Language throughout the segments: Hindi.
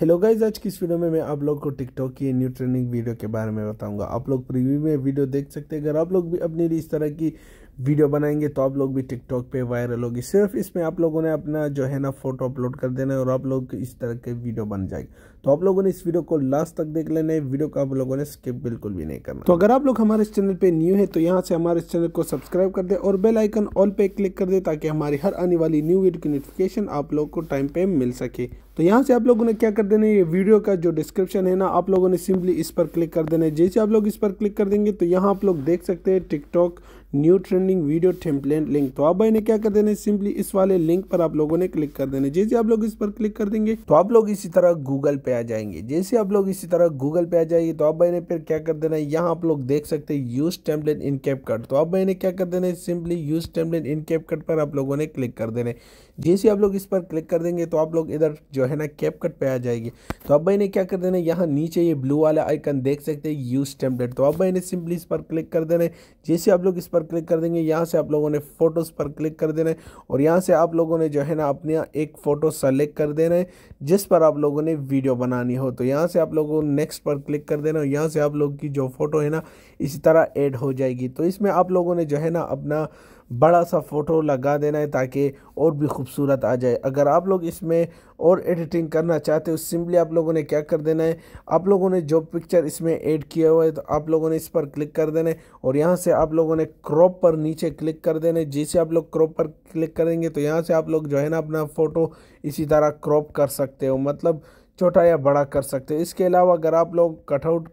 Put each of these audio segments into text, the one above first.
हेलो गाइज़ आज की इस वीडियो में मैं आप लोग को टिकटॉक की न्यू ट्रेंडिंग वीडियो के बारे में बताऊँगा। आप लोग प्रीव्यू में वीडियो देख सकते हैं। अगर आप लोग भी अपनी इस तरह की वीडियो बनाएँगे तो आप लोग भी टिकटॉक पे वायरल होगी। सिर्फ़ इसमें आप लोगों ने अपना जो है ना फ़ोटो अपलोड कर देना है और आप लोग इस तरह के वीडियो बन जाएगी। तो आप लोगों ने इस वीडियो को लास्ट तक देख लेना है। वीडियो को आप लोगों ने स्किप बिल्कुल भी नहीं करना। तो अगर आप लोग हमारे इस चैनल पे न्यू है तो यहाँ से हमारे इस चैनल को सब्सक्राइब कर दे और बेल आइकन ऑल पे क्लिक कर दे ताकि हमारी हर आने वाली न्यू वीडियो की नोटिफिकेशन आप लोग को टाइम पे मिल सके। तो यहाँ से आप लोगों ने क्या कर देना है? ये वीडियो का जो डिस्क्रिप्शन है ना, आप लोगों ने सिंपली इस पर क्लिक कर देना है। जैसे आप लोग इस पर क्लिक कर देंगे तो यहाँ आप लोग देख सकते हैं TikTok new trending video template link. तो आप भाई ने क्या कर देना है? सिंपली इस वाले लिंक पर आप लोगों ने क्लिक कर देना जैसे आप लोग इस पर क्लिक कर देंगे तो आप लोग इसी तरह गूगल पे आ जाएँगे। जैसे आप लोग इसी तरह गूगल पे आ जाएँगे तो आप भाई ने फिर क्या कर देना है? यहाँ आप लोग देख सकते हैं use template in CapCut तो आप भाई ने क्या कर देना है? Simply use template in CapCut पर आप लोगों ने क्लिक कर देना है। जैसे आप लोग इस पर क्लिक कर देंगे तो आप लोग इधर जो है ना कैप कट पे आ जाएगी। तो अब भाई ने क्या कर देना है? यहाँ नीचे ये ब्लू वाला आइकन देख सकते हैं यूज़ टेम्पलेट तो अब भाई ने सिंपली इस पर क्लिक कर देना है। जैसे आप लोग इस पर क्लिक कर देंगे। यहाँ से आप लोगों ने फ़ोटोज़ पर क्लिक कर देना है और यहाँ से आप लोगों ने जो है ना अपने एक फ़ोटो सेलेक्ट कर देना है, जिस पर आप लोगों ने वीडियो बनानी हो। तो यहाँ से आप लोगों ने नेक्स्ट पर क्लिक कर देना और यहाँ से आप लोग की जो फ़ोटो है ना, इसी तरह एड हो जाएगी। तो इसमें आप लोगों ने जो है ना अपना बड़ा सा फ़ोटो लगा देना है ताकि और भी खूबसूरत आ जाए। अगर आप लोग इसमें और एडिटिंग करना चाहते हो सिंपली आप लोगों ने क्या कर देना है? आप लोगों ने जो पिक्चर इसमें ऐड किया हुआ है तो आप लोगों ने इस पर क्लिक कर देना है और यहाँ से आप लोगों ने क्रॉप पर नीचे क्लिक कर देना है। जैसे आप लोग क्रॉप पर क्लिक करेंगे तो यहाँ से आप लोग जो है ना अपना फ़ोटो इसी तरह क्रॉप कर सकते हो मतलब छोटा या बड़ा कर सकते हो। इसके अलावा अगर आप लोग कटआउट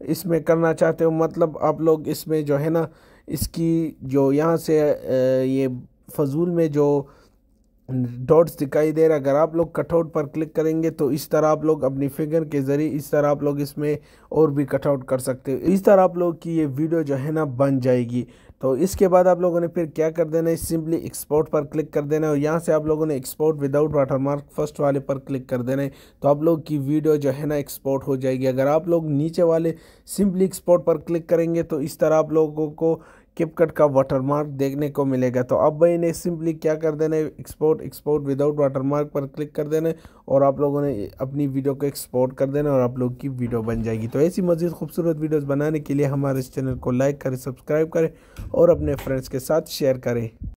इसमें करना चाहते हो मतलब आप लोग इसमें जो है ना इसकी जो यहाँ से ये फजूल में जो डॉट्स दिखाई दे रहा है अगर आप लोग कटआउट पर क्लिक करेंगे तो इस तरह आप लोग अपनी फिगर के ज़रिए इस तरह आप लोग इसमें और भी कटआउट कर सकते हो। इस तरह आप लोग की ये वीडियो जो है ना बन जाएगी। तो इसके बाद आप लोगों ने फिर क्या कर देना है? सिंपली एक्सपोर्ट पर क्लिक कर देना है और यहाँ से आप लोगों ने एक्सपोर्ट विदाउट वाटरमार्क फ़र्स्ट वाले पर क्लिक कर देना है। तो आप लोग की वीडियो जो है ना एक्सपोर्ट हो जाएगी। अगर आप लोग नीचे वाले सिंपली एक्सपोर्ट पर क्लिक करेंगे तो इस तरह आप लोगों को किपकट का वाटरमार्क देखने को मिलेगा। तो अब भाई इन्हें सिंपली क्या कर देना है? एक्सपोर्ट एक्सपोर्ट विदाउट वाटरमार्क पर क्लिक कर देना है और आप लोगों ने अपनी वीडियो को एक्सपोर्ट कर देना और आप लोग की वीडियो बन जाएगी। तो ऐसी मज़ीद खूबसूरत वीडियोज़ बनाने के लिए हमारे इस चैनल को लाइक करें सब्सक्राइब करें और अपने फ्रेंड्स के साथ शेयर करें।